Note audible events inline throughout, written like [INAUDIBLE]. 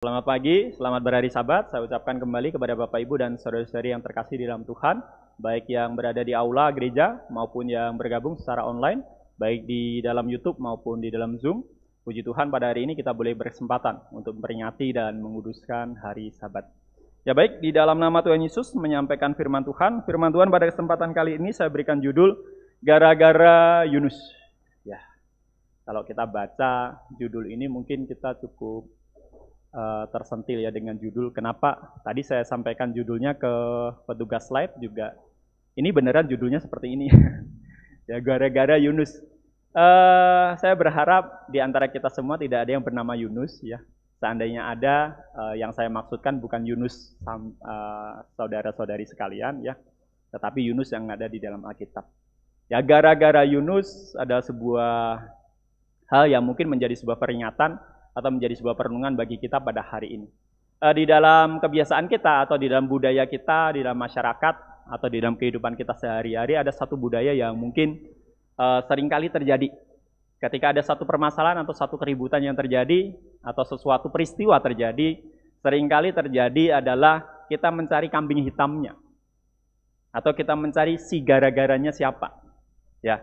Selamat pagi, selamat berhari sabat. Saya ucapkan kembali kepada Bapak Ibu dan saudara-saudari yang terkasih di dalam Tuhan, baik yang berada di aula gereja maupun yang bergabung secara online, baik di dalam YouTube maupun di dalam Zoom. Puji Tuhan pada hari ini kita boleh berkesempatan untuk memperingati dan menguduskan hari sabat. Ya baik, di dalam nama Tuhan Yesus menyampaikan firman Tuhan. Firman Tuhan pada kesempatan kali ini saya berikan judul Gara-gara Yunus. Ya, kalau kita baca judul ini mungkin kita cukup uh, tersentil ya dengan judul. Kenapa? Tadi saya sampaikan judulnya ke petugas slide juga. Ini beneran judulnya seperti ini. [LAUGHS] ya gara-gara Yunus. Uh, saya berharap di antara kita semua tidak ada yang bernama Yunus ya. Seandainya ada, uh, yang saya maksudkan bukan Yunus uh, saudara-saudari sekalian ya, tetapi Yunus yang ada di dalam Alkitab. Ya gara-gara Yunus ada sebuah hal yang mungkin menjadi sebuah peringatan atau menjadi sebuah perenungan bagi kita pada hari ini. Eh, di dalam kebiasaan kita atau di dalam budaya kita, di dalam masyarakat atau di dalam kehidupan kita sehari-hari ada satu budaya yang mungkin uh, sering kali terjadi. Ketika ada satu permasalahan atau satu keributan yang terjadi atau sesuatu peristiwa terjadi, sering kali terjadi adalah kita mencari kambing hitamnya. Atau kita mencari si gara-garanya siapa. Ya.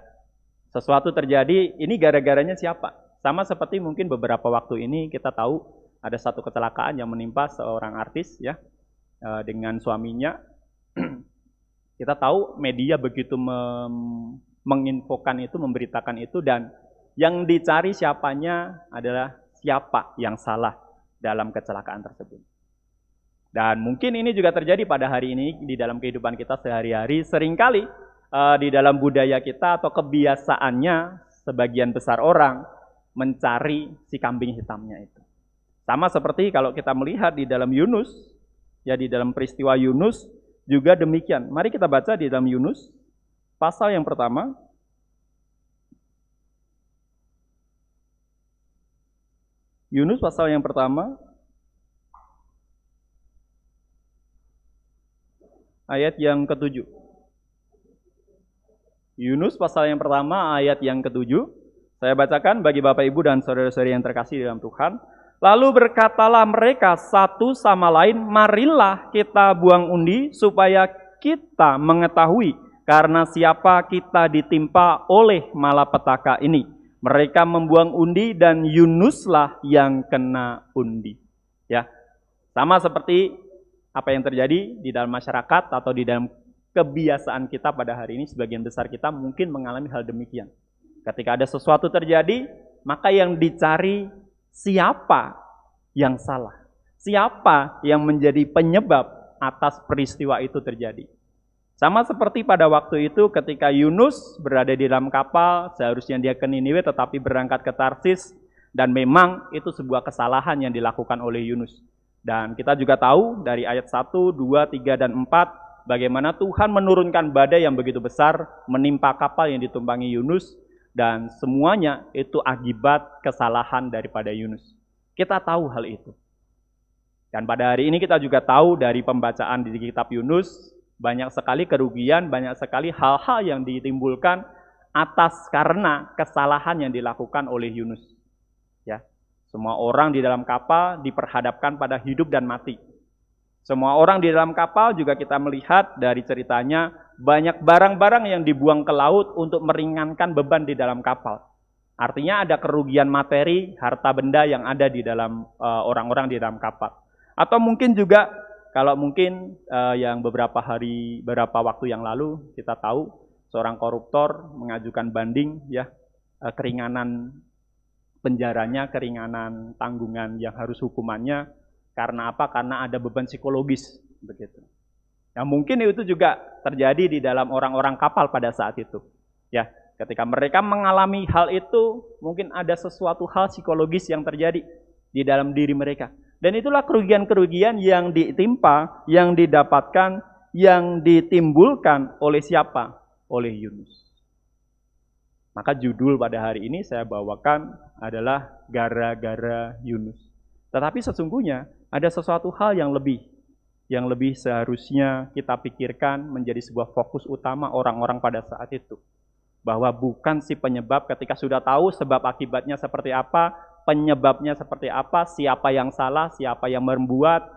Sesuatu terjadi, ini gara-garanya siapa? Sama seperti mungkin beberapa waktu ini kita tahu ada satu kecelakaan yang menimpa seorang artis ya eh, dengan suaminya. [CLEARS THROAT] kita tahu media begitu menginfokan itu, memberitakan itu dan yang dicari siapanya adalah siapa yang salah dalam kecelakaan tersebut. Dan mungkin ini juga terjadi pada hari ini di dalam kehidupan kita sehari-hari. Seringkali uh, di dalam budaya kita atau kebiasaannya sebagian besar orang mencari si kambing hitamnya itu. Sama seperti kalau kita melihat di dalam Yunus, ya di dalam peristiwa Yunus juga demikian. Mari kita baca di dalam Yunus pasal yang pertama. Yunus pasal yang pertama ayat yang ketujuh. Yunus pasal yang pertama ayat yang ketujuh. Saya bacakan bagi Bapak Ibu dan saudara-saudari yang terkasih dalam Tuhan. Lalu berkatalah mereka satu sama lain, marilah kita buang undi supaya kita mengetahui karena siapa kita ditimpa oleh malapetaka ini. Mereka membuang undi dan Yunuslah yang kena undi. Ya. Sama seperti apa yang terjadi di dalam masyarakat atau di dalam kebiasaan kita pada hari ini sebagian besar kita mungkin mengalami hal demikian. Ketika ada sesuatu terjadi, maka yang dicari siapa yang salah. Siapa yang menjadi penyebab atas peristiwa itu terjadi. Sama seperti pada waktu itu ketika Yunus berada di dalam kapal, seharusnya dia ke Niniwe tetapi berangkat ke Tarsis dan memang itu sebuah kesalahan yang dilakukan oleh Yunus. Dan kita juga tahu dari ayat 1, 2, 3, dan 4 bagaimana Tuhan menurunkan badai yang begitu besar menimpa kapal yang ditumpangi Yunus dan semuanya itu akibat kesalahan daripada Yunus. Kita tahu hal itu. Dan pada hari ini kita juga tahu dari pembacaan di kitab Yunus, banyak sekali kerugian, banyak sekali hal-hal yang ditimbulkan atas karena kesalahan yang dilakukan oleh Yunus. Ya. Semua orang di dalam kapal diperhadapkan pada hidup dan mati. Semua orang di dalam kapal juga kita melihat dari ceritanya banyak barang-barang yang dibuang ke laut untuk meringankan beban di dalam kapal. Artinya ada kerugian materi, harta benda yang ada di dalam eh, orang-orang uh, di dalam kapal. Atau mungkin juga kalau mungkin uh, yang beberapa hari, beberapa waktu yang lalu kita tahu seorang koruptor mengajukan banding ya uh, keringanan penjaranya, keringanan tanggungan yang harus hukumannya karena apa? Karena ada beban psikologis begitu. Yang mungkin itu juga terjadi di dalam orang-orang kapal pada saat itu. Ya, ketika mereka mengalami hal itu, mungkin ada sesuatu hal psikologis yang terjadi di dalam diri mereka. Dan itulah kerugian-kerugian yang ditimpa, yang didapatkan, yang ditimbulkan oleh siapa? Oleh Yunus. Maka judul pada hari ini saya bawakan adalah gara-gara Yunus. Tetapi sesungguhnya ada sesuatu hal yang lebih yang lebih seharusnya kita pikirkan menjadi sebuah fokus utama orang-orang pada saat itu. Bahwa bukan si penyebab ketika sudah tahu sebab akibatnya seperti apa, penyebabnya seperti apa, siapa yang salah, siapa yang membuat,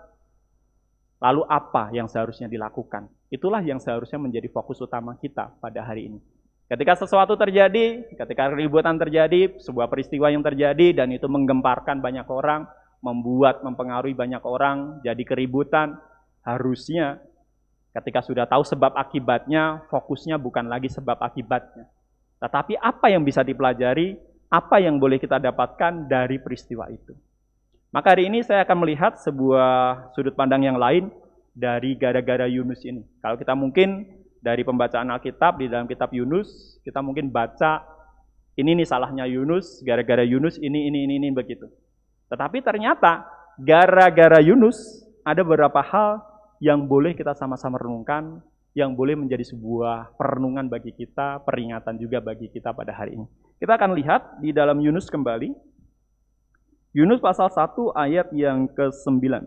lalu apa yang seharusnya dilakukan. Itulah yang seharusnya menjadi fokus utama kita pada hari ini. Ketika sesuatu terjadi, ketika keributan terjadi, sebuah peristiwa yang terjadi dan itu menggemparkan banyak orang, membuat, mempengaruhi banyak orang, jadi keributan, harusnya ketika sudah tahu sebab akibatnya, fokusnya bukan lagi sebab akibatnya. Tetapi apa yang bisa dipelajari, apa yang boleh kita dapatkan dari peristiwa itu. Maka hari ini saya akan melihat sebuah sudut pandang yang lain dari gara-gara Yunus ini. Kalau kita mungkin dari pembacaan Alkitab di dalam kitab Yunus, kita mungkin baca ini nih salahnya Yunus, gara-gara Yunus ini ini ini ini begitu. Tetapi ternyata gara-gara Yunus ada beberapa hal yang boleh kita sama-sama renungkan, yang boleh menjadi sebuah perenungan bagi kita, peringatan juga bagi kita pada hari ini. Kita akan lihat di dalam Yunus kembali, Yunus pasal 1 ayat yang ke-9.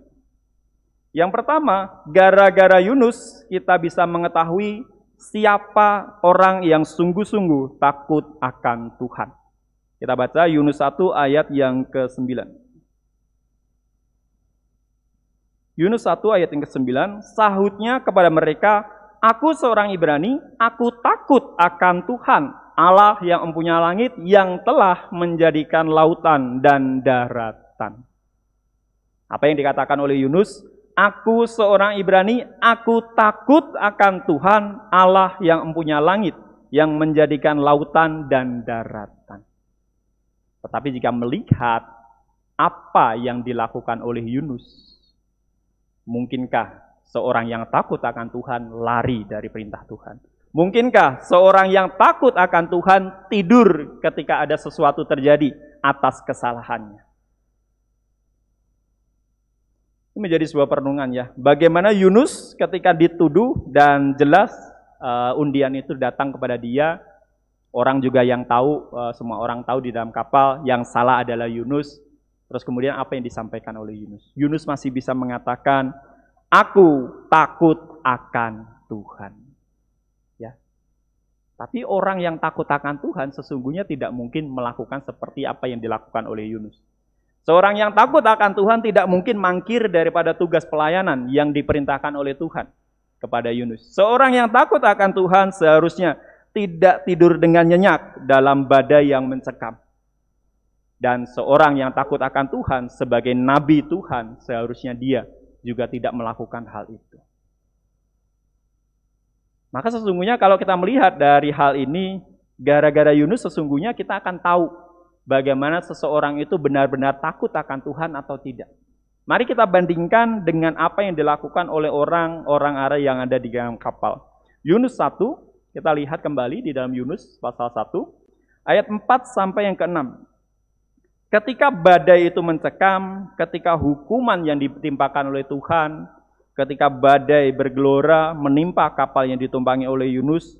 Yang pertama, gara-gara Yunus kita bisa mengetahui siapa orang yang sungguh-sungguh takut akan Tuhan. Kita baca Yunus 1 ayat yang ke-9. Yunus 1 ayat yang ke-9, sahutnya kepada mereka, Aku seorang Ibrani, aku takut akan Tuhan, Allah yang mempunyai langit yang telah menjadikan lautan dan daratan. Apa yang dikatakan oleh Yunus? Aku seorang Ibrani, aku takut akan Tuhan Allah yang mempunyai langit yang menjadikan lautan dan daratan. Tetapi jika melihat apa yang dilakukan oleh Yunus, mungkinkah seorang yang takut akan Tuhan lari dari perintah Tuhan? Mungkinkah seorang yang takut akan Tuhan tidur ketika ada sesuatu terjadi atas kesalahannya? Ini menjadi sebuah perenungan ya. Bagaimana Yunus ketika dituduh dan jelas uh, undian itu datang kepada dia, orang juga yang tahu, uh, semua orang tahu di dalam kapal yang salah adalah Yunus. Terus kemudian apa yang disampaikan oleh Yunus? Yunus masih bisa mengatakan, aku takut akan Tuhan. Tapi orang yang takut akan Tuhan sesungguhnya tidak mungkin melakukan seperti apa yang dilakukan oleh Yunus. Seorang yang takut akan Tuhan tidak mungkin mangkir daripada tugas pelayanan yang diperintahkan oleh Tuhan kepada Yunus. Seorang yang takut akan Tuhan seharusnya tidak tidur dengan nyenyak dalam badai yang mencekam. Dan seorang yang takut akan Tuhan sebagai nabi Tuhan seharusnya dia juga tidak melakukan hal itu. Maka sesungguhnya kalau kita melihat dari hal ini, gara-gara Yunus sesungguhnya kita akan tahu bagaimana seseorang itu benar-benar takut akan Tuhan atau tidak. Mari kita bandingkan dengan apa yang dilakukan oleh orang-orang Arab yang ada di dalam kapal. Yunus 1, kita lihat kembali di dalam Yunus pasal 1, ayat 4 sampai yang ke-6. Ketika badai itu mencekam, ketika hukuman yang ditimpakan oleh Tuhan, ketika badai bergelora menimpa kapal yang ditumpangi oleh Yunus.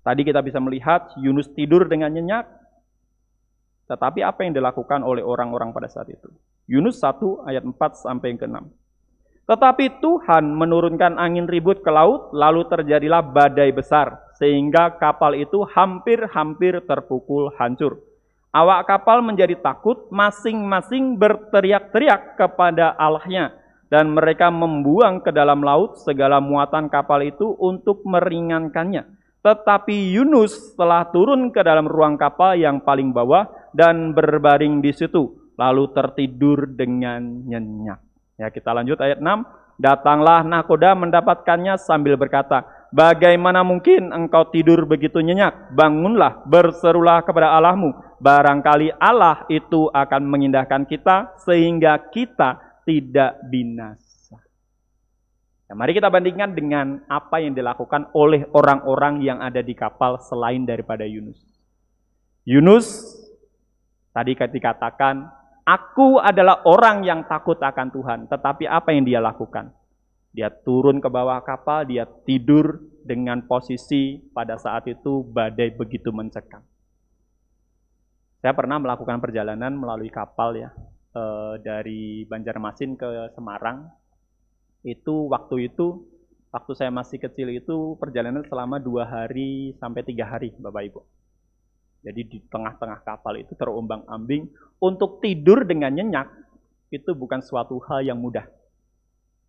Tadi kita bisa melihat Yunus tidur dengan nyenyak. Tetapi apa yang dilakukan oleh orang-orang pada saat itu? Yunus 1 ayat 4 sampai yang ke-6. Tetapi Tuhan menurunkan angin ribut ke laut, lalu terjadilah badai besar, sehingga kapal itu hampir-hampir terpukul hancur. Awak kapal menjadi takut, masing-masing berteriak-teriak kepada Allahnya dan mereka membuang ke dalam laut segala muatan kapal itu untuk meringankannya. Tetapi Yunus telah turun ke dalam ruang kapal yang paling bawah dan berbaring di situ, lalu tertidur dengan nyenyak. Ya, kita lanjut ayat 6. Datanglah nakoda mendapatkannya sambil berkata, Bagaimana mungkin engkau tidur begitu nyenyak? Bangunlah, berserulah kepada Allahmu. Barangkali Allah itu akan mengindahkan kita sehingga kita tidak binasa. Nah, mari kita bandingkan dengan apa yang dilakukan oleh orang-orang yang ada di kapal selain daripada Yunus. Yunus tadi dikatakan, aku adalah orang yang takut akan Tuhan. Tetapi apa yang dia lakukan? Dia turun ke bawah kapal, dia tidur dengan posisi pada saat itu badai begitu mencekam. Saya pernah melakukan perjalanan melalui kapal ya, eh, dari Banjarmasin ke Semarang itu waktu itu waktu saya masih kecil itu perjalanan selama dua hari sampai tiga hari Bapak Ibu. Jadi di tengah-tengah kapal itu terombang-ambing untuk tidur dengan nyenyak itu bukan suatu hal yang mudah.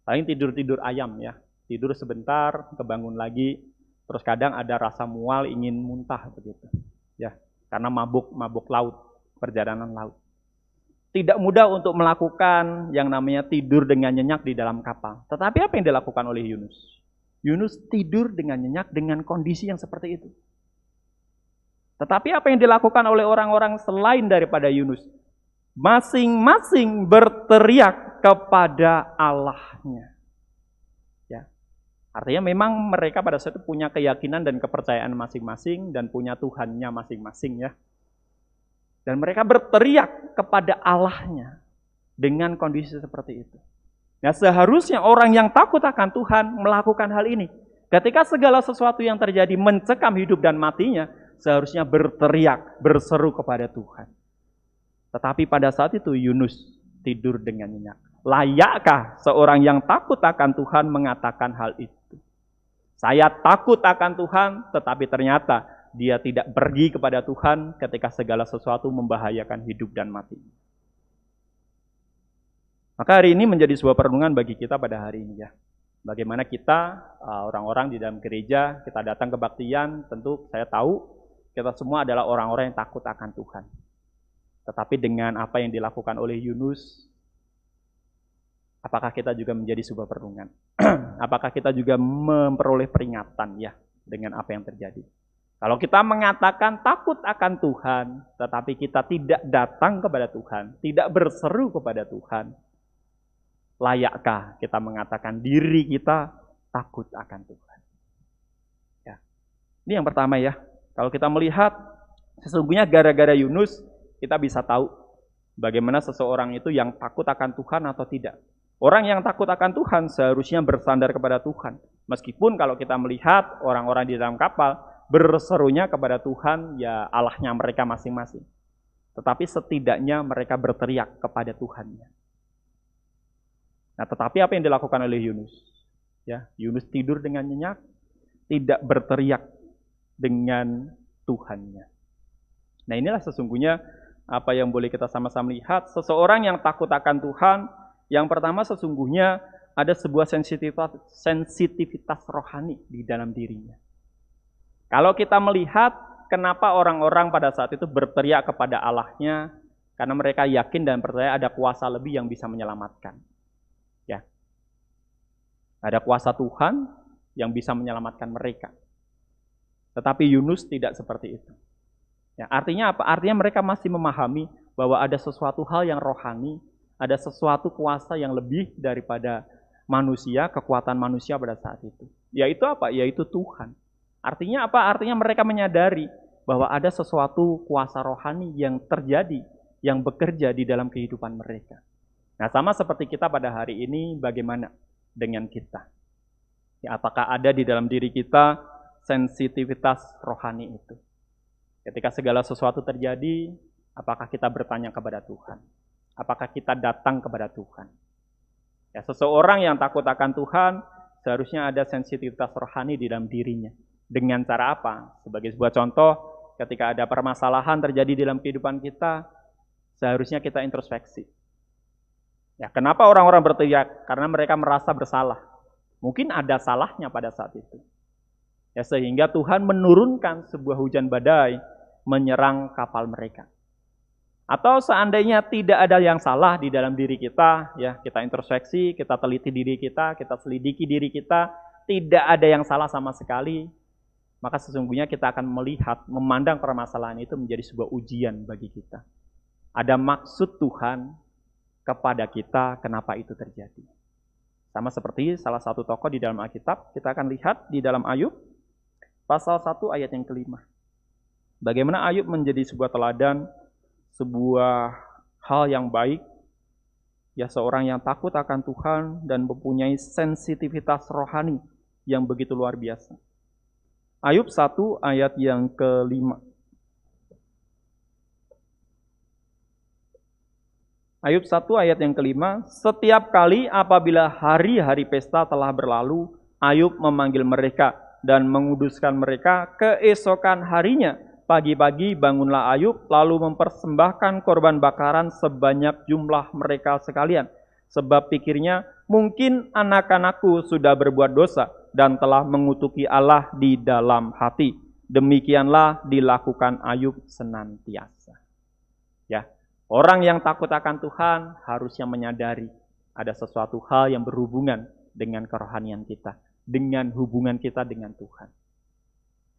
Paling tidur-tidur ayam ya, tidur sebentar, kebangun lagi, terus kadang ada rasa mual ingin muntah begitu. Ya, karena mabuk-mabuk laut, perjalanan laut. Tidak mudah untuk melakukan yang namanya tidur dengan nyenyak di dalam kapal. Tetapi apa yang dilakukan oleh Yunus? Yunus tidur dengan nyenyak dengan kondisi yang seperti itu. Tetapi apa yang dilakukan oleh orang-orang selain daripada Yunus? Masing-masing berteriak kepada Allahnya. Ya. Artinya memang mereka pada saat itu punya keyakinan dan kepercayaan masing-masing dan punya Tuhannya masing-masing ya. Dan mereka berteriak kepada Allahnya dengan kondisi seperti itu. Nah seharusnya orang yang takut akan Tuhan melakukan hal ini. Ketika segala sesuatu yang terjadi mencekam hidup dan matinya, seharusnya berteriak, berseru kepada Tuhan. Tetapi pada saat itu Yunus tidur dengan nyenyak. Layakkah seorang yang takut akan Tuhan mengatakan hal itu? Saya takut akan Tuhan, tetapi ternyata dia tidak pergi kepada Tuhan ketika segala sesuatu membahayakan hidup dan mati. Maka hari ini menjadi sebuah perenungan bagi kita pada hari ini ya. Bagaimana kita uh, orang-orang di dalam gereja, kita datang kebaktian, tentu saya tahu kita semua adalah orang-orang yang takut akan Tuhan. Tetapi dengan apa yang dilakukan oleh Yunus, apakah kita juga menjadi sebuah perenungan? [CLEARS THROAT] apakah kita juga memperoleh peringatan ya dengan apa yang terjadi? Kalau kita mengatakan takut akan Tuhan, tetapi kita tidak datang kepada Tuhan, tidak berseru kepada Tuhan, layakkah kita mengatakan diri kita takut akan Tuhan? Ya. Ini yang pertama ya, kalau kita melihat sesungguhnya gara-gara Yunus kita bisa tahu bagaimana seseorang itu yang takut akan Tuhan atau tidak. Orang yang takut akan Tuhan seharusnya bersandar kepada Tuhan. Meskipun kalau kita melihat orang-orang di dalam kapal berserunya kepada Tuhan ya Allahnya mereka masing-masing. Tetapi setidaknya mereka berteriak kepada Tuhannya. Nah, tetapi apa yang dilakukan oleh Yunus? Ya, Yunus tidur dengan nyenyak, tidak berteriak dengan Tuhannya. Nah inilah sesungguhnya apa yang boleh kita sama-sama lihat. Seseorang yang takut akan Tuhan, yang pertama sesungguhnya ada sebuah sensitivitas, sensitivitas rohani di dalam dirinya. Kalau kita melihat kenapa orang-orang pada saat itu berteriak kepada Allahnya, karena mereka yakin dan percaya ada kuasa lebih yang bisa menyelamatkan. Ya. Ada kuasa Tuhan yang bisa menyelamatkan mereka. Tetapi Yunus tidak seperti itu. Ya, artinya apa? Artinya mereka masih memahami bahwa ada sesuatu hal yang rohani, ada sesuatu kuasa yang lebih daripada manusia, kekuatan manusia pada saat itu. Yaitu apa? Yaitu Tuhan. Artinya apa? Artinya mereka menyadari bahwa ada sesuatu kuasa rohani yang terjadi, yang bekerja di dalam kehidupan mereka. Nah, sama seperti kita pada hari ini, bagaimana dengan kita? Ya, apakah ada di dalam diri kita sensitivitas rohani itu. Ketika segala sesuatu terjadi, apakah kita bertanya kepada Tuhan? Apakah kita datang kepada Tuhan? Ya, seseorang yang takut akan Tuhan seharusnya ada sensitivitas rohani di dalam dirinya. Dengan cara apa? Sebagai sebuah contoh, ketika ada permasalahan terjadi dalam kehidupan kita, seharusnya kita introspeksi. Ya, kenapa orang-orang berteriak? Karena mereka merasa bersalah. Mungkin ada salahnya pada saat itu. Ya, sehingga Tuhan menurunkan sebuah hujan badai menyerang kapal mereka. Atau seandainya tidak ada yang salah di dalam diri kita, ya kita introspeksi, kita teliti diri kita, kita selidiki diri kita, tidak ada yang salah sama sekali, maka sesungguhnya kita akan melihat, memandang permasalahan itu menjadi sebuah ujian bagi kita. Ada maksud Tuhan kepada kita kenapa itu terjadi. Sama seperti salah satu tokoh di dalam Alkitab, kita akan lihat di dalam Ayub pasal 1 ayat yang kelima. Bagaimana Ayub menjadi sebuah teladan, sebuah hal yang baik, ya seorang yang takut akan Tuhan dan mempunyai sensitivitas rohani yang begitu luar biasa. Ayub 1 ayat yang kelima. Ayub 1 ayat yang kelima, setiap kali apabila hari-hari pesta telah berlalu, Ayub memanggil mereka dan menguduskan mereka keesokan harinya Pagi-pagi bangunlah Ayub, lalu mempersembahkan korban bakaran sebanyak jumlah mereka sekalian. Sebab pikirnya, mungkin anak-anakku sudah berbuat dosa dan telah mengutuki Allah di dalam hati. Demikianlah dilakukan Ayub senantiasa. Ya, orang yang takut akan Tuhan harusnya menyadari ada sesuatu hal yang berhubungan dengan kerohanian kita, dengan hubungan kita dengan Tuhan.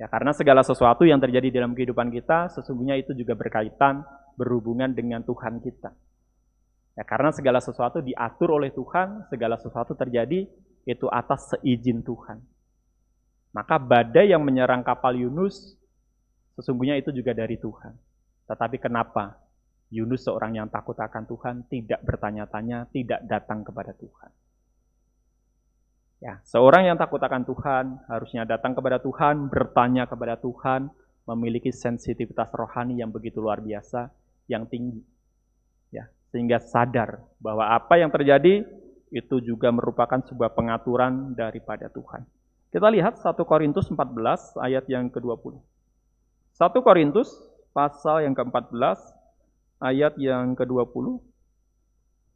Ya, karena segala sesuatu yang terjadi dalam kehidupan kita sesungguhnya itu juga berkaitan berhubungan dengan Tuhan kita. Ya, karena segala sesuatu diatur oleh Tuhan, segala sesuatu terjadi itu atas seizin Tuhan. Maka badai yang menyerang kapal Yunus sesungguhnya itu juga dari Tuhan. Tetapi kenapa Yunus seorang yang takut akan Tuhan tidak bertanya-tanya, tidak datang kepada Tuhan? Ya, seorang yang takut akan Tuhan harusnya datang kepada Tuhan, bertanya kepada Tuhan, memiliki sensitivitas rohani yang begitu luar biasa, yang tinggi. Ya, sehingga sadar bahwa apa yang terjadi itu juga merupakan sebuah pengaturan daripada Tuhan. Kita lihat 1 Korintus 14 ayat yang ke-20. 1 Korintus pasal yang ke-14 ayat yang ke-20.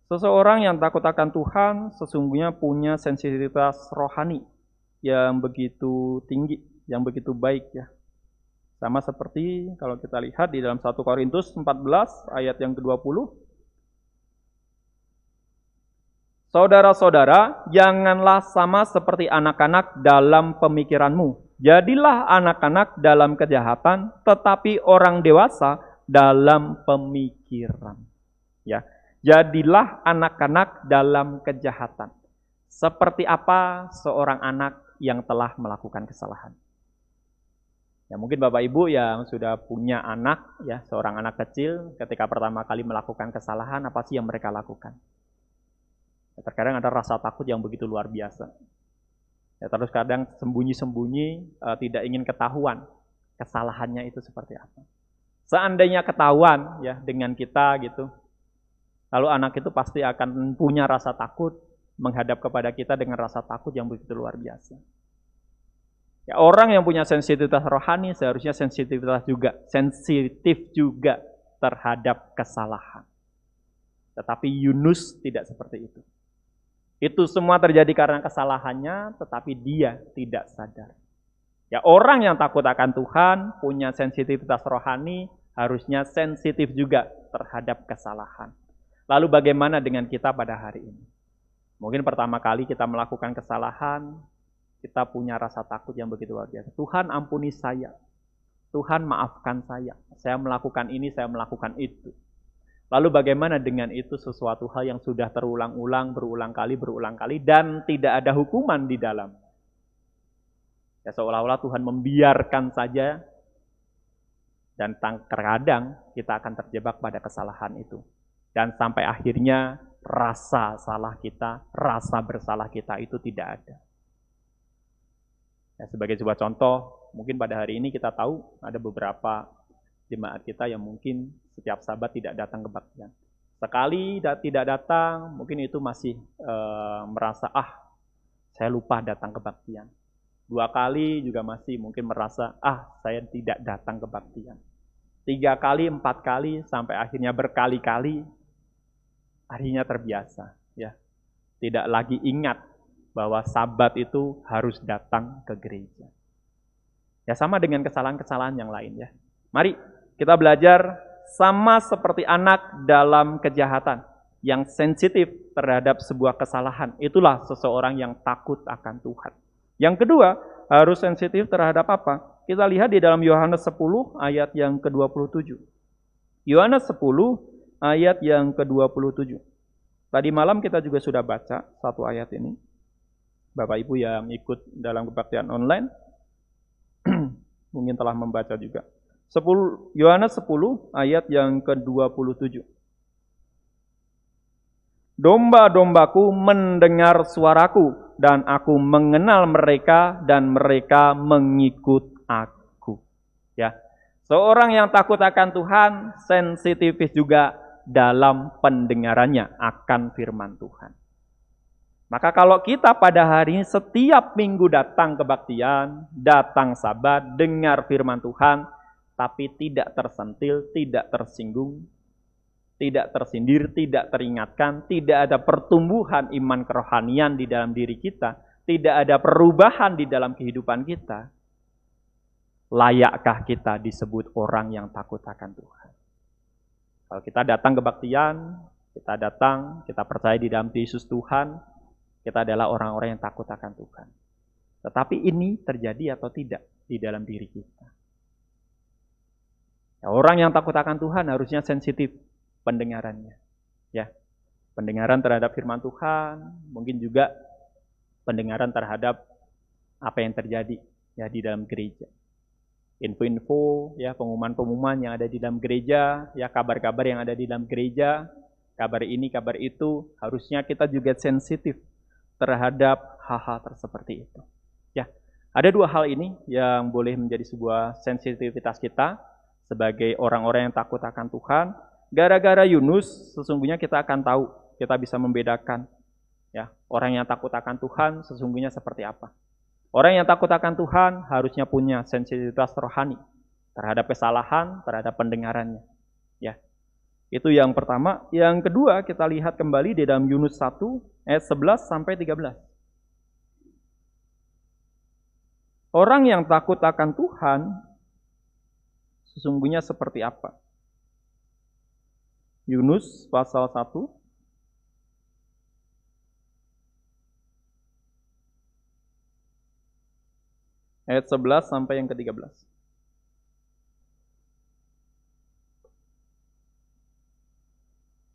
Seseorang yang takut akan Tuhan sesungguhnya punya sensitivitas rohani yang begitu tinggi, yang begitu baik ya. Sama seperti kalau kita lihat di dalam 1 Korintus 14 ayat yang ke-20. Saudara-saudara, janganlah sama seperti anak-anak dalam pemikiranmu. Jadilah anak-anak dalam kejahatan, tetapi orang dewasa dalam pemikiran. Ya, Jadilah anak-anak dalam kejahatan. Seperti apa seorang anak yang telah melakukan kesalahan. Ya mungkin Bapak Ibu yang sudah punya anak, ya seorang anak kecil, ketika pertama kali melakukan kesalahan, apa sih yang mereka lakukan? Ya, terkadang ada rasa takut yang begitu luar biasa. Ya, terus kadang sembunyi-sembunyi, uh, tidak ingin ketahuan kesalahannya itu seperti apa. Seandainya ketahuan ya dengan kita gitu, Lalu anak itu pasti akan punya rasa takut menghadap kepada kita dengan rasa takut yang begitu luar biasa. Ya, orang yang punya sensitivitas rohani seharusnya sensitivitas juga, sensitif juga terhadap kesalahan. Tetapi Yunus tidak seperti itu. Itu semua terjadi karena kesalahannya, tetapi dia tidak sadar. Ya orang yang takut akan Tuhan, punya sensitivitas rohani, harusnya sensitif juga terhadap kesalahan. Lalu bagaimana dengan kita pada hari ini? Mungkin pertama kali kita melakukan kesalahan, kita punya rasa takut yang begitu luar biasa. Tuhan ampuni saya. Tuhan maafkan saya. Saya melakukan ini, saya melakukan itu. Lalu bagaimana dengan itu sesuatu hal yang sudah terulang-ulang, berulang kali, berulang kali, dan tidak ada hukuman di dalam. Ya seolah-olah Tuhan membiarkan saja, dan terkadang kita akan terjebak pada kesalahan itu. Dan sampai akhirnya rasa salah kita, rasa bersalah kita itu tidak ada. Ya, sebagai sebuah contoh, mungkin pada hari ini kita tahu ada beberapa jemaat kita yang mungkin setiap sahabat tidak datang ke kebaktian. Sekali tidak datang, mungkin itu masih e, merasa, ah saya lupa datang ke kebaktian. Dua kali juga masih mungkin merasa, ah saya tidak datang ke kebaktian. Tiga kali, empat kali, sampai akhirnya berkali-kali akhirnya terbiasa, ya. Tidak lagi ingat bahwa sabat itu harus datang ke gereja. Ya sama dengan kesalahan-kesalahan yang lain ya. Mari kita belajar sama seperti anak dalam kejahatan yang sensitif terhadap sebuah kesalahan. Itulah seseorang yang takut akan Tuhan. Yang kedua, harus sensitif terhadap apa? Kita lihat di dalam Yohanes 10 ayat yang ke-27. Yohanes 10 ayat yang ke-27. Tadi malam kita juga sudah baca satu ayat ini. Bapak Ibu yang ikut dalam kebaktian online [CLEARS THROAT] mungkin telah membaca juga. 10 Yohanes 10 ayat yang ke-27. Domba-dombaku mendengar suaraku dan aku mengenal mereka dan mereka mengikut aku. Ya. Seorang yang takut akan Tuhan, sensitif juga dalam pendengarannya akan firman Tuhan. Maka kalau kita pada hari ini setiap minggu datang kebaktian, datang sabat, dengar firman Tuhan, tapi tidak tersentil, tidak tersinggung, tidak tersindir, tidak teringatkan, tidak ada pertumbuhan iman kerohanian di dalam diri kita, tidak ada perubahan di dalam kehidupan kita, layakkah kita disebut orang yang takut akan Tuhan? Kalau kita datang kebaktian, kita datang, kita percaya di dalam Yesus Tuhan, kita adalah orang-orang yang takut akan Tuhan. Tetapi ini terjadi atau tidak di dalam diri kita? Ya, orang yang takut akan Tuhan harusnya sensitif pendengarannya. Ya, pendengaran terhadap firman Tuhan, mungkin juga pendengaran terhadap apa yang terjadi ya di dalam gereja. Info-info, ya pengumuman-pengumuman yang ada di dalam gereja, ya kabar-kabar yang ada di dalam gereja, kabar ini, kabar itu, harusnya kita juga sensitif terhadap hal-hal seperti itu. Ya, ada dua hal ini yang boleh menjadi sebuah sensitivitas kita sebagai orang-orang yang takut akan Tuhan. Gara-gara Yunus, sesungguhnya kita akan tahu, kita bisa membedakan Ya, orang yang takut akan Tuhan sesungguhnya seperti apa? Orang yang takut akan Tuhan harusnya punya sensitivitas rohani terhadap kesalahan, terhadap pendengarannya. Ya. Itu yang pertama. Yang kedua, kita lihat kembali di dalam Yunus 1 ayat 11 sampai 13. Orang yang takut akan Tuhan sesungguhnya seperti apa? Yunus pasal 1 ayat 11 sampai yang ke-13.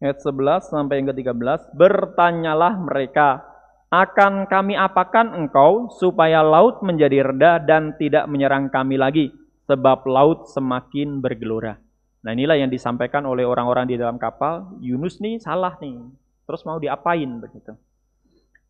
Ayat 11 sampai yang ke-13, bertanyalah mereka, akan kami apakan engkau supaya laut menjadi reda dan tidak menyerang kami lagi, sebab laut semakin bergelora. Nah inilah yang disampaikan oleh orang-orang di dalam kapal, Yunus nih salah nih, terus mau diapain begitu.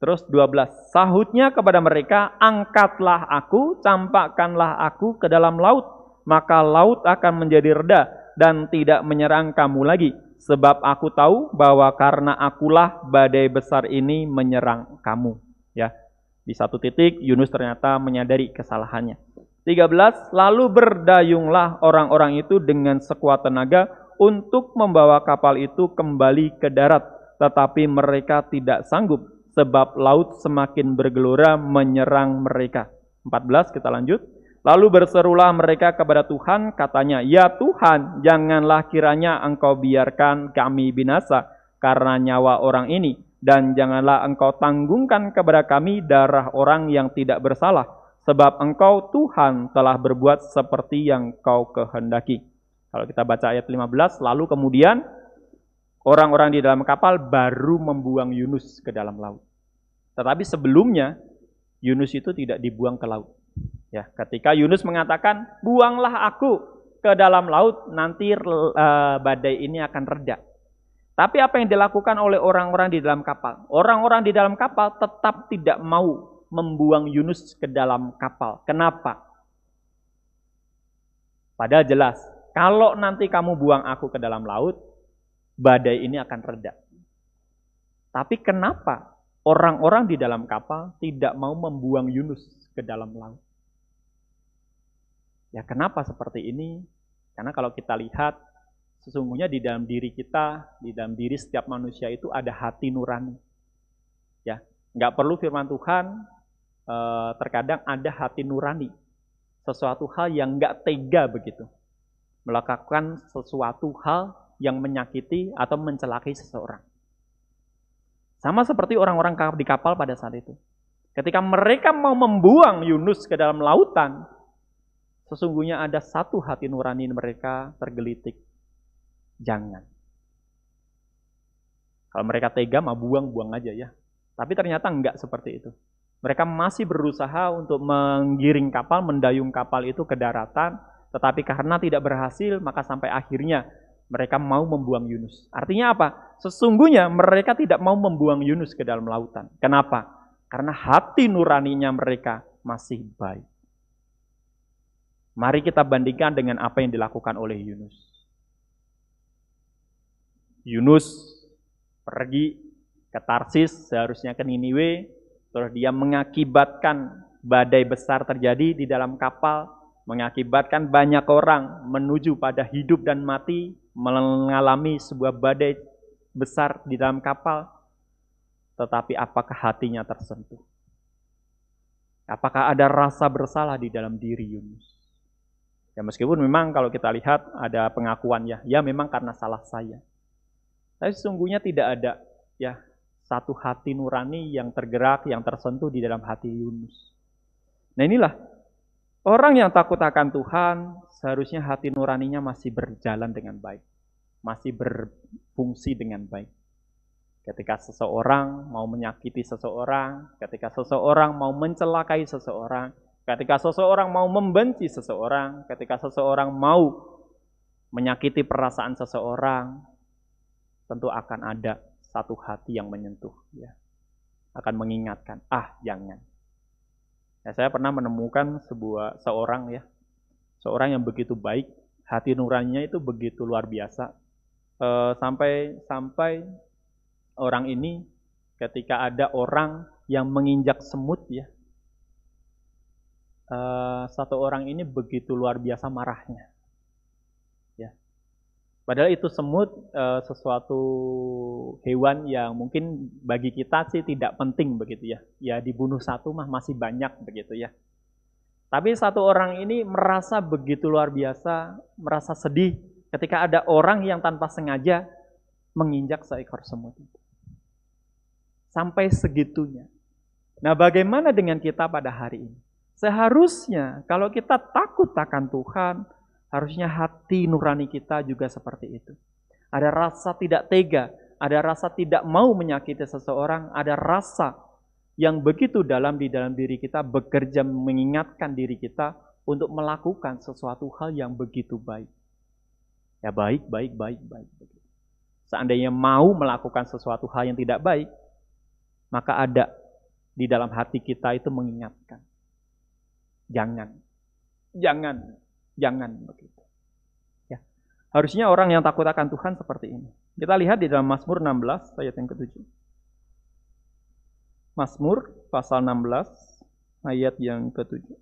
Terus 12. Sahutnya kepada mereka, angkatlah aku, campakkanlah aku ke dalam laut, maka laut akan menjadi reda dan tidak menyerang kamu lagi. Sebab aku tahu bahwa karena akulah badai besar ini menyerang kamu. Ya, Di satu titik Yunus ternyata menyadari kesalahannya. 13. Lalu berdayunglah orang-orang itu dengan sekuat tenaga untuk membawa kapal itu kembali ke darat. Tetapi mereka tidak sanggup sebab laut semakin bergelora menyerang mereka. 14 kita lanjut. Lalu berserulah mereka kepada Tuhan, katanya, Ya Tuhan, janganlah kiranya engkau biarkan kami binasa karena nyawa orang ini, dan janganlah engkau tanggungkan kepada kami darah orang yang tidak bersalah, sebab engkau Tuhan telah berbuat seperti yang kau kehendaki. Kalau kita baca ayat 15, lalu kemudian orang-orang di dalam kapal baru membuang Yunus ke dalam laut. Tetapi sebelumnya Yunus itu tidak dibuang ke laut. Ya, ketika Yunus mengatakan, "Buanglah aku ke dalam laut, nanti uh, badai ini akan reda." Tapi apa yang dilakukan oleh orang-orang di dalam kapal? Orang-orang di dalam kapal tetap tidak mau membuang Yunus ke dalam kapal. Kenapa? Padahal jelas, kalau nanti kamu buang aku ke dalam laut, badai ini akan reda. Tapi kenapa orang-orang di dalam kapal tidak mau membuang Yunus ke dalam laut? Ya kenapa seperti ini? Karena kalau kita lihat, sesungguhnya di dalam diri kita, di dalam diri setiap manusia itu ada hati nurani. Ya, nggak perlu firman Tuhan, eh, terkadang ada hati nurani, sesuatu hal yang nggak tega begitu, melakukan sesuatu hal yang menyakiti atau mencelakai seseorang. Sama seperti orang-orang di kapal pada saat itu. Ketika mereka mau membuang Yunus ke dalam lautan, sesungguhnya ada satu hati nurani mereka tergelitik. Jangan. Kalau mereka tega, mau buang, buang aja ya. Tapi ternyata enggak seperti itu. Mereka masih berusaha untuk menggiring kapal, mendayung kapal itu ke daratan, tetapi karena tidak berhasil, maka sampai akhirnya mereka mau membuang Yunus. Artinya apa? Sesungguhnya mereka tidak mau membuang Yunus ke dalam lautan. Kenapa? Karena hati nuraninya mereka masih baik. Mari kita bandingkan dengan apa yang dilakukan oleh Yunus. Yunus pergi ke Tarsis, seharusnya ke Niniwe, terus dia mengakibatkan badai besar terjadi di dalam kapal, mengakibatkan banyak orang menuju pada hidup dan mati, mengalami sebuah badai besar di dalam kapal, tetapi apakah hatinya tersentuh? Apakah ada rasa bersalah di dalam diri Yunus? Ya meskipun memang kalau kita lihat ada pengakuan ya, ya memang karena salah saya. Tapi sesungguhnya tidak ada ya satu hati nurani yang tergerak, yang tersentuh di dalam hati Yunus. Nah inilah orang yang takut akan Tuhan, seharusnya hati nuraninya masih berjalan dengan baik, masih berfungsi dengan baik. Ketika seseorang mau menyakiti seseorang, ketika seseorang mau mencelakai seseorang, ketika seseorang mau membenci seseorang, ketika seseorang mau menyakiti perasaan seseorang, tentu akan ada satu hati yang menyentuh, ya, akan mengingatkan, ah jangan. Ya, saya pernah menemukan sebuah seorang ya, seorang yang begitu baik, hati nuraninya itu begitu luar biasa, e, sampai sampai orang ini ketika ada orang yang menginjak semut ya, uh, satu orang ini begitu luar biasa marahnya. Padahal itu semut uh, sesuatu hewan yang mungkin bagi kita sih tidak penting begitu ya. Ya dibunuh satu mah masih banyak begitu ya. Tapi satu orang ini merasa begitu luar biasa, merasa sedih ketika ada orang yang tanpa sengaja menginjak seekor semut itu sampai segitunya. Nah, bagaimana dengan kita pada hari ini? Seharusnya kalau kita takut akan Tuhan, harusnya hati nurani kita juga seperti itu. Ada rasa tidak tega, ada rasa tidak mau menyakiti seseorang, ada rasa yang begitu dalam di dalam diri kita bekerja mengingatkan diri kita untuk melakukan sesuatu hal yang begitu baik. Ya baik, baik, baik, baik. Seandainya mau melakukan sesuatu hal yang tidak baik, maka ada di dalam hati kita itu mengingatkan. Jangan, jangan, jangan begitu. Ya. Harusnya orang yang takut akan Tuhan seperti ini. Kita lihat di dalam Mazmur 16 ayat yang ketujuh. Mazmur pasal 16 ayat yang ketujuh.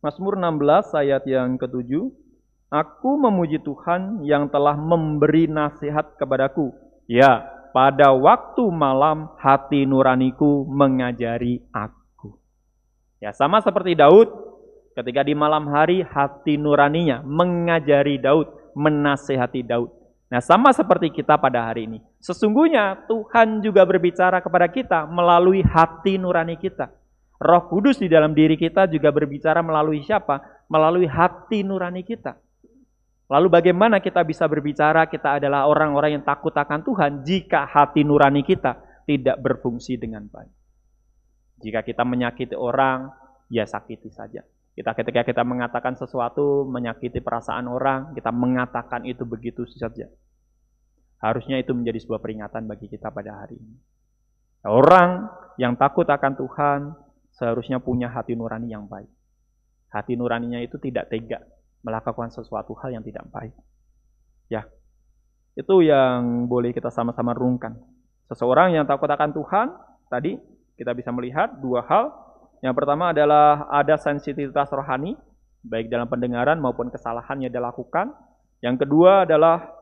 Mazmur 16 ayat yang ketujuh. Aku memuji Tuhan yang telah memberi nasihat kepadaku. Ya, pada waktu malam hati nuraniku mengajari aku. Ya, sama seperti Daud, ketika di malam hari hati nuraninya mengajari Daud, menasehati Daud. Nah, sama seperti kita pada hari ini. Sesungguhnya Tuhan juga berbicara kepada kita melalui hati nurani kita. Roh Kudus di dalam diri kita juga berbicara melalui siapa? Melalui hati nurani kita. Lalu bagaimana kita bisa berbicara kita adalah orang-orang yang takut akan Tuhan jika hati nurani kita tidak berfungsi dengan baik. Jika kita menyakiti orang, ya sakiti saja. Kita ketika kita mengatakan sesuatu menyakiti perasaan orang, kita mengatakan itu begitu saja. Harusnya itu menjadi sebuah peringatan bagi kita pada hari ini. Orang yang takut akan Tuhan seharusnya punya hati nurani yang baik. Hati nuraninya itu tidak tega melakukan sesuatu hal yang tidak baik. Ya, itu yang boleh kita sama-sama rungkan. Seseorang yang takut akan Tuhan, tadi kita bisa melihat dua hal. Yang pertama adalah ada sensitivitas rohani, baik dalam pendengaran maupun kesalahan yang dilakukan. Yang kedua adalah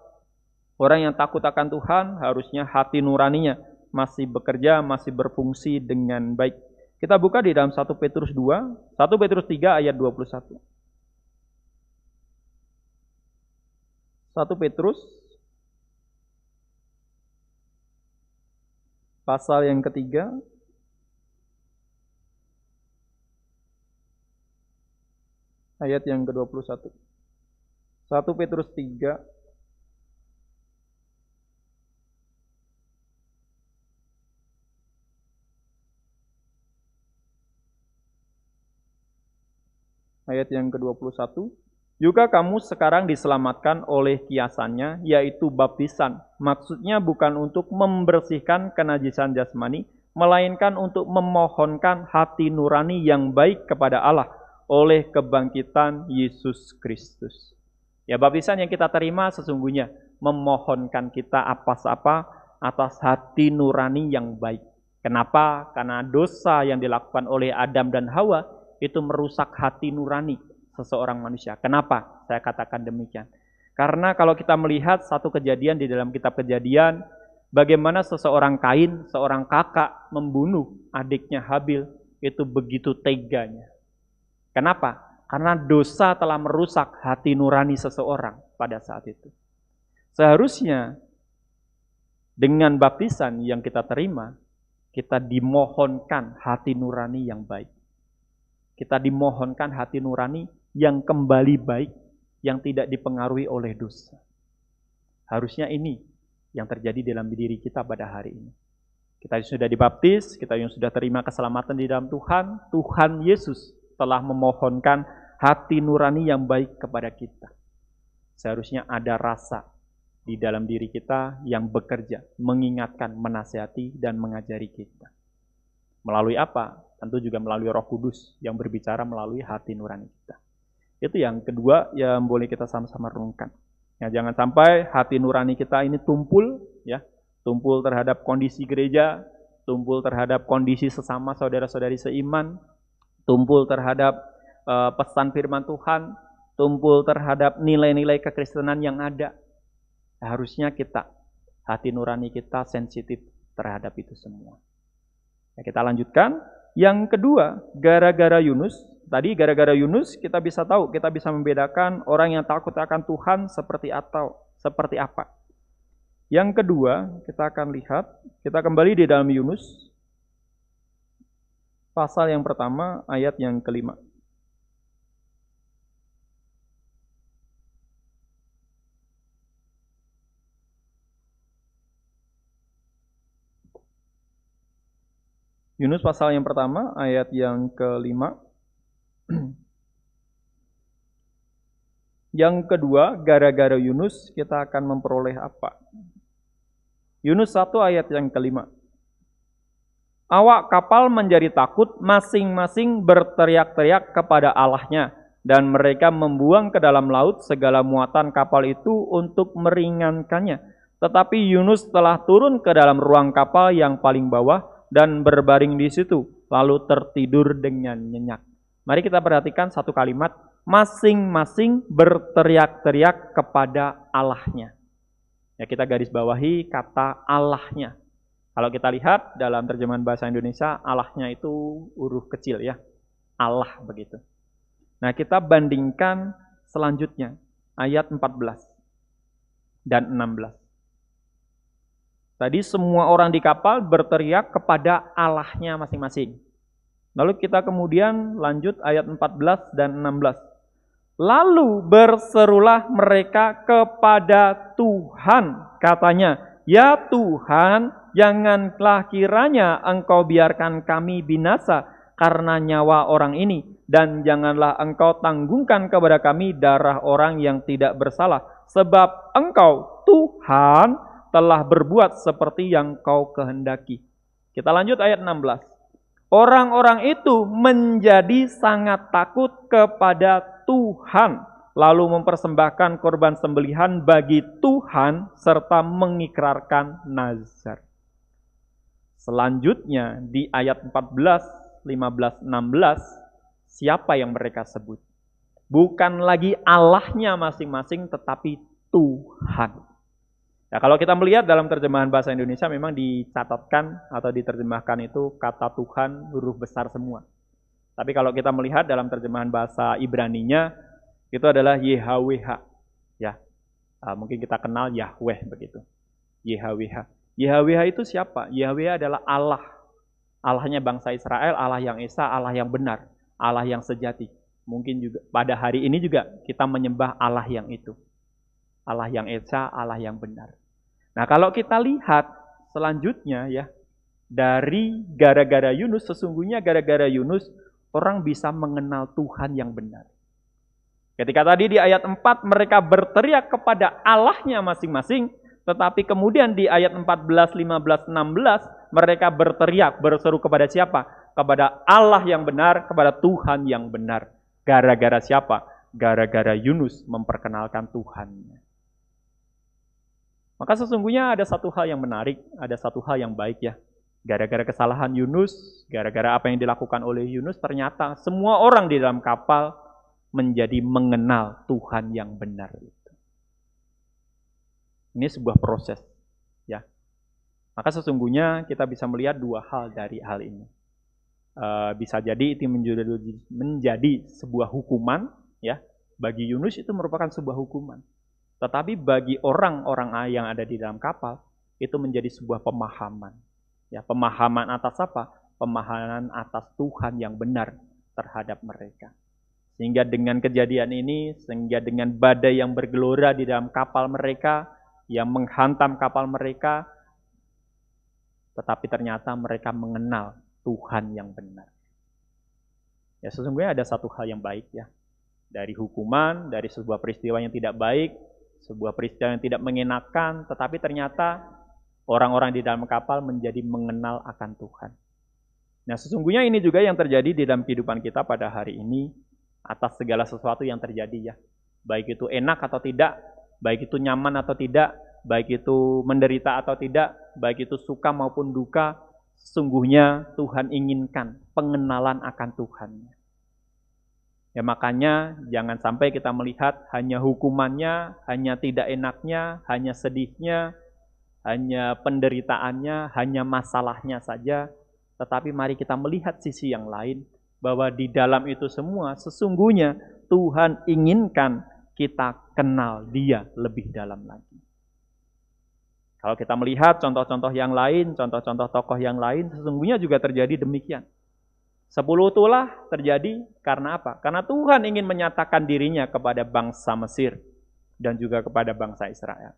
orang yang takut akan Tuhan, harusnya hati nuraninya masih bekerja, masih berfungsi dengan baik. Kita buka di dalam 1 Petrus 2, 1 Petrus 3 ayat 21. 1 Petrus pasal yang ketiga ayat yang ke-21. 1 Petrus 3 ayat yang ke-21. Juga kamu sekarang diselamatkan oleh kiasannya, yaitu baptisan. Maksudnya bukan untuk membersihkan kenajisan jasmani, melainkan untuk memohonkan hati nurani yang baik kepada Allah oleh kebangkitan Yesus Kristus. Ya baptisan yang kita terima sesungguhnya memohonkan kita apa-apa atas hati nurani yang baik. Kenapa? Karena dosa yang dilakukan oleh Adam dan Hawa itu merusak hati nurani seseorang manusia. Kenapa? Saya katakan demikian. Karena kalau kita melihat satu kejadian di dalam kitab kejadian, bagaimana seseorang kain, seorang kakak membunuh adiknya Habil, itu begitu teganya. Kenapa? Karena dosa telah merusak hati nurani seseorang pada saat itu. Seharusnya dengan baptisan yang kita terima, kita dimohonkan hati nurani yang baik. Kita dimohonkan hati nurani yang kembali baik, yang tidak dipengaruhi oleh dosa. Harusnya ini yang terjadi dalam diri kita pada hari ini. Kita yang sudah dibaptis, kita yang sudah terima keselamatan di dalam Tuhan, Tuhan Yesus telah memohonkan hati nurani yang baik kepada kita. Seharusnya ada rasa di dalam diri kita yang bekerja, mengingatkan, menasihati, dan mengajari kita. Melalui apa? Tentu juga melalui roh kudus yang berbicara melalui hati nurani kita. Itu yang kedua yang boleh kita sama-sama renungkan. Ya, jangan sampai hati nurani kita ini tumpul, ya, tumpul terhadap kondisi gereja, tumpul terhadap kondisi sesama saudara-saudari seiman, tumpul terhadap uh, pesan firman Tuhan, tumpul terhadap nilai-nilai kekristenan yang ada, Harusnya kita, hati nurani kita sensitif terhadap itu semua. Ya, kita lanjutkan. Yang kedua, gara-gara Yunus, tadi gara-gara Yunus kita bisa tahu, kita bisa membedakan orang yang takut akan Tuhan seperti atau seperti apa. Yang kedua, kita akan lihat, kita kembali di dalam Yunus, pasal yang pertama, ayat yang kelima. Yunus pasal yang pertama, ayat yang kelima. [CLEARS THROAT] yang kedua, gara-gara Yunus kita akan memperoleh apa? Yunus 1 ayat yang kelima. Awak kapal menjadi takut, masing-masing berteriak-teriak kepada Allahnya, dan mereka membuang ke dalam laut segala muatan kapal itu untuk meringankannya. Tetapi Yunus telah turun ke dalam ruang kapal yang paling bawah, dan berbaring di situ, lalu tertidur dengan nyenyak. Mari kita perhatikan satu kalimat, masing-masing berteriak-teriak kepada Allahnya. Ya, kita garis bawahi kata Allahnya. Kalau kita lihat dalam terjemahan bahasa Indonesia, Allahnya itu huruf kecil ya. Allah begitu. Nah, kita bandingkan selanjutnya ayat 14 dan 16. Tadi semua orang di kapal berteriak kepada Allahnya masing-masing. Lalu kita kemudian lanjut ayat 14 dan 16. Lalu berserulah mereka kepada Tuhan, katanya, "Ya Tuhan, janganlah kiranya Engkau biarkan kami binasa karena nyawa orang ini, dan janganlah Engkau tanggungkan kepada kami darah orang yang tidak bersalah, sebab Engkau Tuhan telah berbuat seperti yang kau kehendaki. Kita lanjut ayat 16. Orang-orang itu menjadi sangat takut kepada Tuhan, lalu mempersembahkan korban sembelihan bagi Tuhan serta mengikrarkan nazar. Selanjutnya di ayat 14, 15, 16, siapa yang mereka sebut? Bukan lagi Allahnya masing-masing, tetapi Tuhan. Nah, kalau kita melihat dalam terjemahan bahasa Indonesia memang dicatatkan atau diterjemahkan itu kata Tuhan huruf besar semua. Tapi kalau kita melihat dalam terjemahan bahasa Ibraninya itu adalah YHWH. Ya. Uh, mungkin kita kenal Yahweh begitu. YHWH. YHWH itu siapa? YHWH adalah Allah. Allahnya bangsa Israel, Allah yang esa, Allah yang benar, Allah yang sejati. Mungkin juga pada hari ini juga kita menyembah Allah yang itu. Allah yang esa, Allah yang benar. Nah, kalau kita lihat selanjutnya ya, dari gara-gara Yunus, sesungguhnya gara-gara Yunus, orang bisa mengenal Tuhan yang benar. Ketika tadi di ayat 4 mereka berteriak kepada Allahnya masing-masing, tetapi kemudian di ayat 14, 15, 16 mereka berteriak, berseru kepada siapa? Kepada Allah yang benar, kepada Tuhan yang benar. Gara-gara siapa? Gara-gara Yunus memperkenalkan Tuhannya. Maka sesungguhnya ada satu hal yang menarik, ada satu hal yang baik ya. Gara-gara kesalahan Yunus, gara-gara apa yang dilakukan oleh Yunus, ternyata semua orang di dalam kapal menjadi mengenal Tuhan yang benar. Ini sebuah proses, ya. Maka sesungguhnya kita bisa melihat dua hal dari hal ini. E, bisa jadi itu menjadi, menjadi sebuah hukuman, ya. Bagi Yunus itu merupakan sebuah hukuman. Tetapi bagi orang-orang yang ada di dalam kapal, itu menjadi sebuah pemahaman. Ya, pemahaman atas apa? Pemahaman atas Tuhan yang benar terhadap mereka. Sehingga dengan kejadian ini, sehingga dengan badai yang bergelora di dalam kapal mereka, yang menghantam kapal mereka, tetapi ternyata mereka mengenal Tuhan yang benar. Ya sesungguhnya ada satu hal yang baik ya. Dari hukuman, dari sebuah peristiwa yang tidak baik, sebuah peristiwa yang tidak mengenakan, tetapi ternyata orang-orang di dalam kapal menjadi mengenal akan Tuhan. Nah, sesungguhnya ini juga yang terjadi di dalam kehidupan kita pada hari ini atas segala sesuatu yang terjadi ya. Baik itu enak atau tidak, baik itu nyaman atau tidak, baik itu menderita atau tidak, baik itu suka maupun duka, sesungguhnya Tuhan inginkan pengenalan akan Tuhan. Ya makanya jangan sampai kita melihat hanya hukumannya, hanya tidak enaknya, hanya sedihnya, hanya penderitaannya, hanya masalahnya saja, tetapi mari kita melihat sisi yang lain bahwa di dalam itu semua sesungguhnya Tuhan inginkan kita kenal Dia lebih dalam lagi. Kalau kita melihat contoh-contoh yang lain, contoh-contoh tokoh yang lain, sesungguhnya juga terjadi demikian. Sepuluh itulah terjadi karena apa? Karena Tuhan ingin menyatakan dirinya kepada bangsa Mesir dan juga kepada bangsa Israel.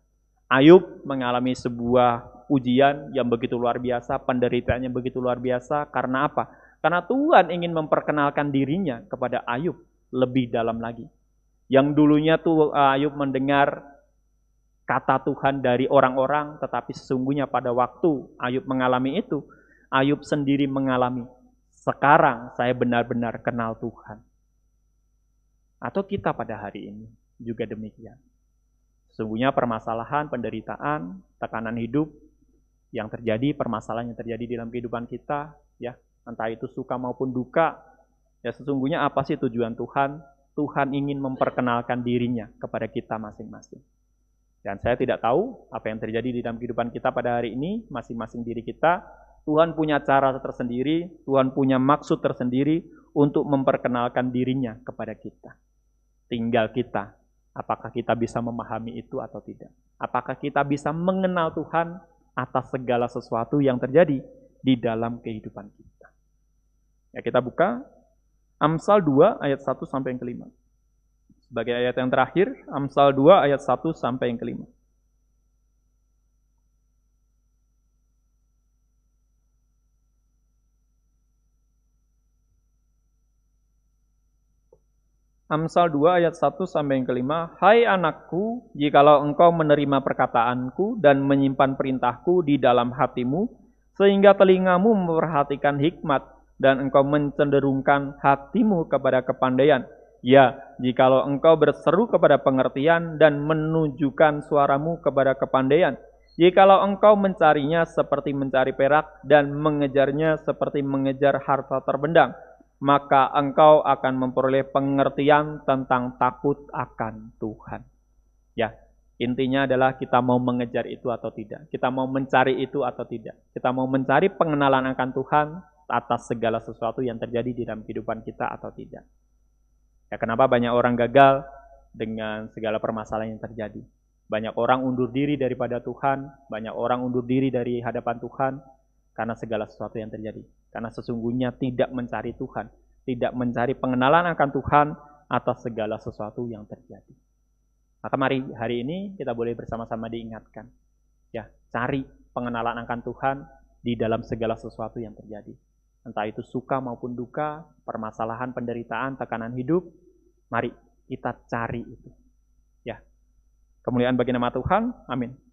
Ayub mengalami sebuah ujian yang begitu luar biasa, penderitaannya begitu luar biasa. Karena apa? Karena Tuhan ingin memperkenalkan dirinya kepada Ayub lebih dalam lagi. Yang dulunya tuh eh, Ayub mendengar kata Tuhan dari orang-orang, tetapi sesungguhnya pada waktu Ayub mengalami itu, Ayub sendiri mengalami sekarang saya benar-benar kenal Tuhan. Atau kita pada hari ini juga demikian. Sesungguhnya permasalahan, penderitaan, tekanan hidup yang terjadi, permasalahan yang terjadi dalam kehidupan kita, ya, entah itu suka maupun duka, ya sesungguhnya apa sih tujuan Tuhan? Tuhan ingin memperkenalkan dirinya kepada kita masing-masing. Dan saya tidak tahu apa yang terjadi di dalam kehidupan kita pada hari ini, masing-masing diri kita, Tuhan punya cara tersendiri, Tuhan punya maksud tersendiri untuk memperkenalkan dirinya kepada kita. Tinggal kita, apakah kita bisa memahami itu atau tidak. Apakah kita bisa mengenal Tuhan atas segala sesuatu yang terjadi di dalam kehidupan kita. Ya kita buka Amsal 2 ayat 1 sampai yang kelima. Sebagai ayat yang terakhir, Amsal 2 ayat 1 sampai yang kelima. Amsal 2 ayat 1 sampai yang kelima, Hai anakku, jikalau engkau menerima perkataanku dan menyimpan perintahku di dalam hatimu, sehingga telingamu memperhatikan hikmat dan engkau mencenderungkan hatimu kepada kepandaian. Ya, jikalau engkau berseru kepada pengertian dan menunjukkan suaramu kepada kepandaian, jikalau engkau mencarinya seperti mencari perak dan mengejarnya seperti mengejar harta terbendang, maka engkau akan memperoleh pengertian tentang takut akan Tuhan. Ya, intinya adalah kita mau mengejar itu atau tidak. Kita mau mencari itu atau tidak. Kita mau mencari pengenalan akan Tuhan atas segala sesuatu yang terjadi di dalam kehidupan kita atau tidak. Ya, kenapa banyak orang gagal dengan segala permasalahan yang terjadi? Banyak orang undur diri daripada Tuhan, banyak orang undur diri dari hadapan Tuhan karena segala sesuatu yang terjadi. Karena sesungguhnya tidak mencari Tuhan, tidak mencari pengenalan akan Tuhan atas segala sesuatu yang terjadi. Maka mari hari ini kita boleh bersama-sama diingatkan. Ya, cari pengenalan akan Tuhan di dalam segala sesuatu yang terjadi. Entah itu suka maupun duka, permasalahan, penderitaan, tekanan hidup, mari kita cari itu. Ya. Kemuliaan bagi nama Tuhan. Amin.